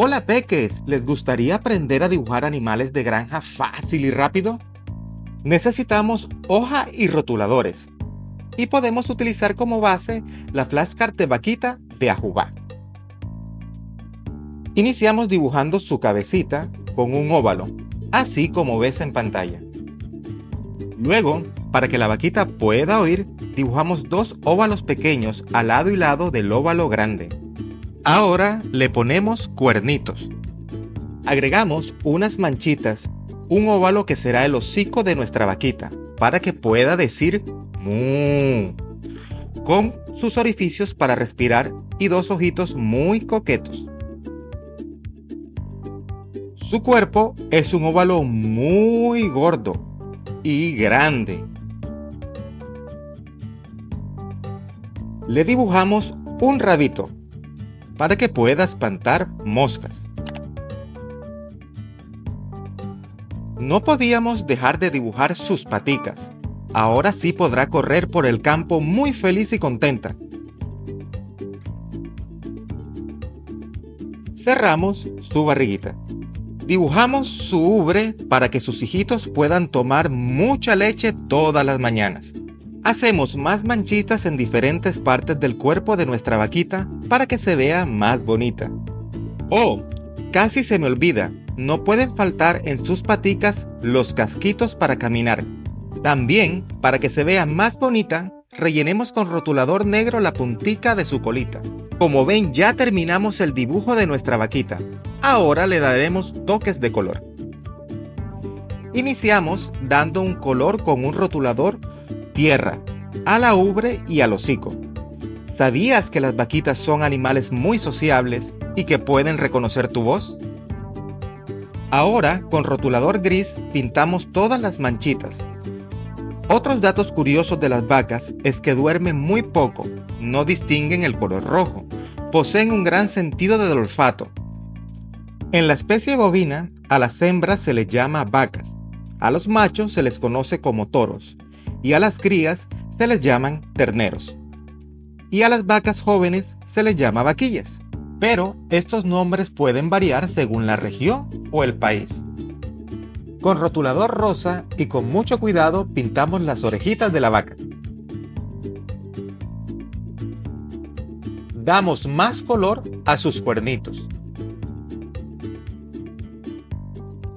Hola peques, ¿les gustaría aprender a dibujar animales de granja fácil y rápido? Necesitamos hoja y rotuladores. Y podemos utilizar como base la flashcard de vaquita de Ajubá. Iniciamos dibujando su cabecita con un óvalo, así como ves en pantalla. Luego, para que la vaquita pueda oír, dibujamos dos óvalos pequeños al lado y lado del óvalo grande. Ahora le ponemos cuernitos. Agregamos unas manchitas, un óvalo que será el hocico de nuestra vaquita, para que pueda decir mu, con sus orificios para respirar y dos ojitos muy coquetos. Su cuerpo es un óvalo muy gordo y grande. Le dibujamos un rabito para que pueda espantar moscas. No podíamos dejar de dibujar sus paticas. Ahora sí podrá correr por el campo muy feliz y contenta. Cerramos su barriguita. Dibujamos su ubre para que sus hijitos puedan tomar mucha leche todas las mañanas. Hacemos más manchitas en diferentes partes del cuerpo de nuestra vaquita para que se vea más bonita. Oh, casi se me olvida, no pueden faltar en sus paticas los casquitos para caminar. También, para que se vea más bonita, rellenemos con rotulador negro la puntica de su colita. Como ven, ya terminamos el dibujo de nuestra vaquita. Ahora le daremos toques de color. Iniciamos dando un color con un rotulador tierra, a la ubre y al hocico. ¿Sabías que las vaquitas son animales muy sociables y que pueden reconocer tu voz? Ahora, con rotulador gris, pintamos todas las manchitas. Otros datos curiosos de las vacas es que duermen muy poco, no distinguen el color rojo, poseen un gran sentido del olfato. En la especie bovina, a las hembras se les llama vacas, a los machos se les conoce como toros y a las crías se les llaman terneros. Y a las vacas jóvenes se les llama vaquillas. Pero estos nombres pueden variar según la región o el país. Con rotulador rosa y con mucho cuidado pintamos las orejitas de la vaca. Damos más color a sus cuernitos.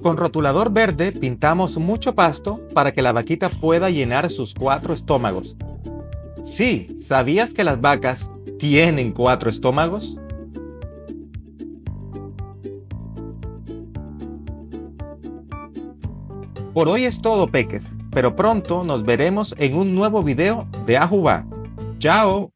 Con rotulador verde pintamos mucho pasto para que la vaquita pueda llenar sus cuatro estómagos. Sí, ¿sabías que las vacas tienen cuatro estómagos? Por hoy es todo, peques, pero pronto nos veremos en un nuevo video de Ajuba. ¡Chao!